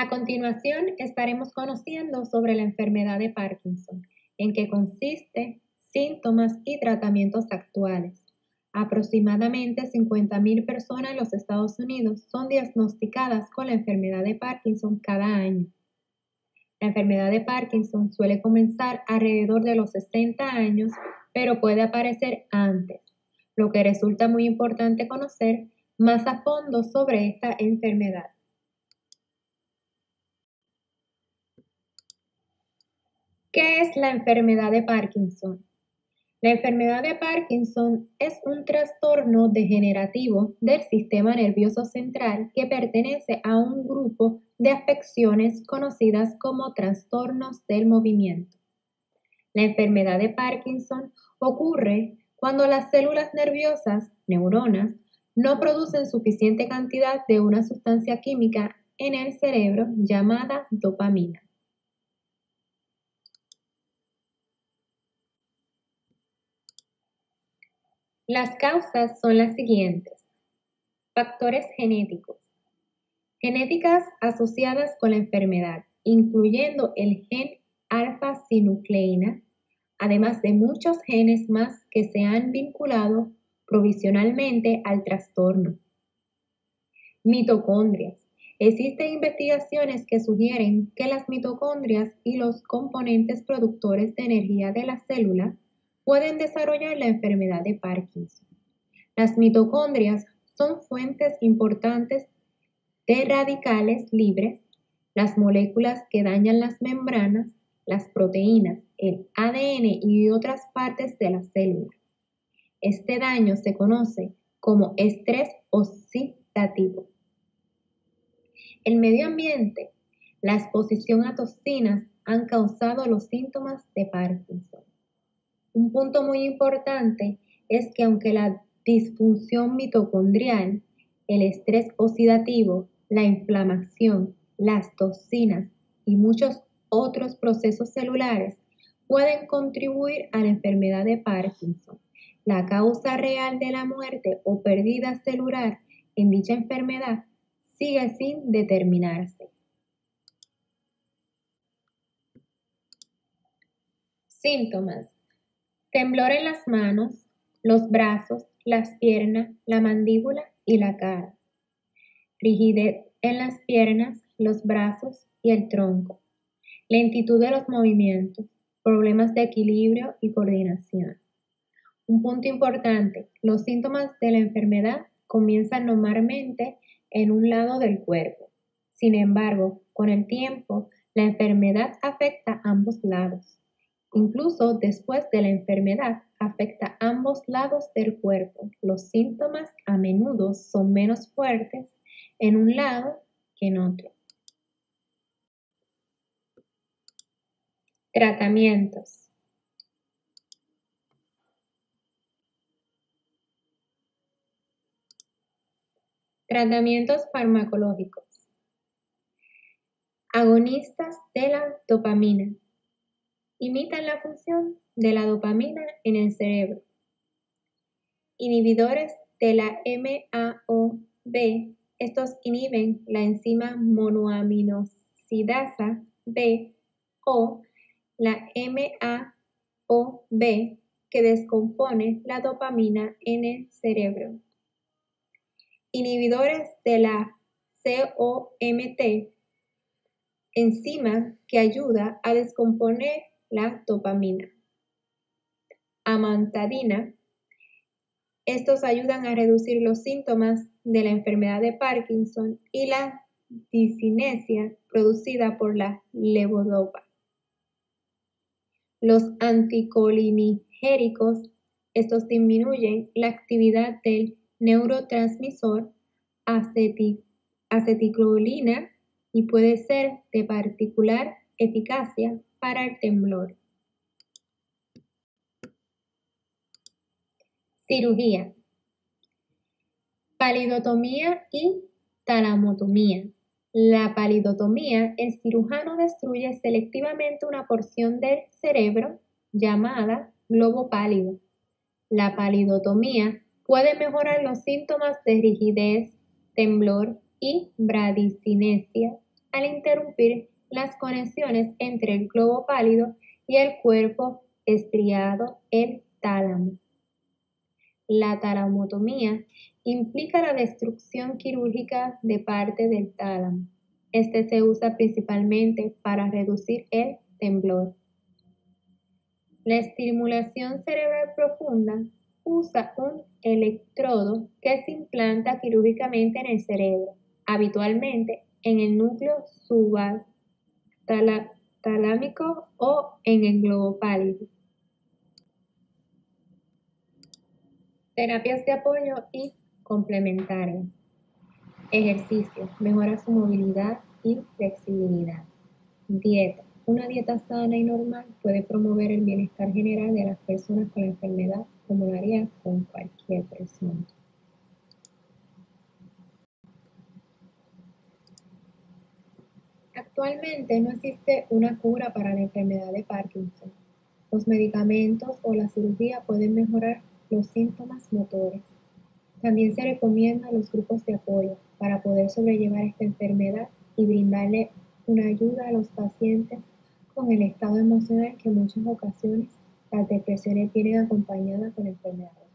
A continuación estaremos conociendo sobre la enfermedad de Parkinson, en qué consiste, síntomas y tratamientos actuales. Aproximadamente 50.000 personas en los Estados Unidos son diagnosticadas con la enfermedad de Parkinson cada año. La enfermedad de Parkinson suele comenzar alrededor de los 60 años, pero puede aparecer antes, lo que resulta muy importante conocer más a fondo sobre esta enfermedad. ¿Qué es la enfermedad de Parkinson? La enfermedad de Parkinson es un trastorno degenerativo del sistema nervioso central que pertenece a un grupo de afecciones conocidas como trastornos del movimiento. La enfermedad de Parkinson ocurre cuando las células nerviosas, neuronas, no producen suficiente cantidad de una sustancia química en el cerebro llamada dopamina. Las causas son las siguientes. Factores genéticos. Genéticas asociadas con la enfermedad, incluyendo el gen alfa-sinucleína, además de muchos genes más que se han vinculado provisionalmente al trastorno. Mitocondrias. Existen investigaciones que sugieren que las mitocondrias y los componentes productores de energía de la célula pueden desarrollar la enfermedad de Parkinson. Las mitocondrias son fuentes importantes de radicales libres, las moléculas que dañan las membranas, las proteínas, el ADN y otras partes de la célula. Este daño se conoce como estrés oxidativo. El medio ambiente, la exposición a toxinas han causado los síntomas de Parkinson. Un punto muy importante es que aunque la disfunción mitocondrial, el estrés oxidativo, la inflamación, las toxinas y muchos otros procesos celulares pueden contribuir a la enfermedad de Parkinson. La causa real de la muerte o pérdida celular en dicha enfermedad sigue sin determinarse. Síntomas. Temblor en las manos, los brazos, las piernas, la mandíbula y la cara. Rigidez en las piernas, los brazos y el tronco. Lentitud de los movimientos, problemas de equilibrio y coordinación. Un punto importante, los síntomas de la enfermedad comienzan normalmente en un lado del cuerpo. Sin embargo, con el tiempo, la enfermedad afecta ambos lados. Incluso después de la enfermedad afecta ambos lados del cuerpo. Los síntomas a menudo son menos fuertes en un lado que en otro. Tratamientos. Tratamientos farmacológicos. Agonistas de la dopamina imitan la función de la dopamina en el cerebro. Inhibidores de la MAOB. Estos inhiben la enzima monoaminosidasa B o la MAOB que descompone la dopamina en el cerebro. Inhibidores de la COMT, enzima que ayuda a descomponer la dopamina. Amantadina. Estos ayudan a reducir los síntomas de la enfermedad de Parkinson y la disinesia producida por la levodopa. Los anticolinigéricos, estos disminuyen la actividad del neurotransmisor aceticlolina y puede ser de particular eficacia para el temblor. Cirugía. Palidotomía y talamotomía. La palidotomía, el cirujano destruye selectivamente una porción del cerebro llamada globo pálido. La palidotomía puede mejorar los síntomas de rigidez, temblor y bradicinesia al interrumpir las conexiones entre el globo pálido y el cuerpo estriado, el tálamo. La talamotomía implica la destrucción quirúrgica de parte del tálamo. Este se usa principalmente para reducir el temblor. La estimulación cerebral profunda usa un electrodo que se implanta quirúrgicamente en el cerebro, habitualmente en el núcleo subtalámico o en el globo pálido. Terapias de apoyo y complementarias. Ejercicio. Mejora su movilidad y flexibilidad. Dieta. Una dieta sana y normal puede promover el bienestar general de las personas con la enfermedad como lo haría con cualquier persona. Actualmente no existe una cura para la enfermedad de Parkinson. Los medicamentos o la cirugía pueden mejorar los síntomas motores. También se recomienda los grupos de apoyo para poder sobrellevar esta enfermedad y brindarle una ayuda a los pacientes con el estado emocional que en muchas ocasiones las depresiones vienen acompañadas con enfermedades.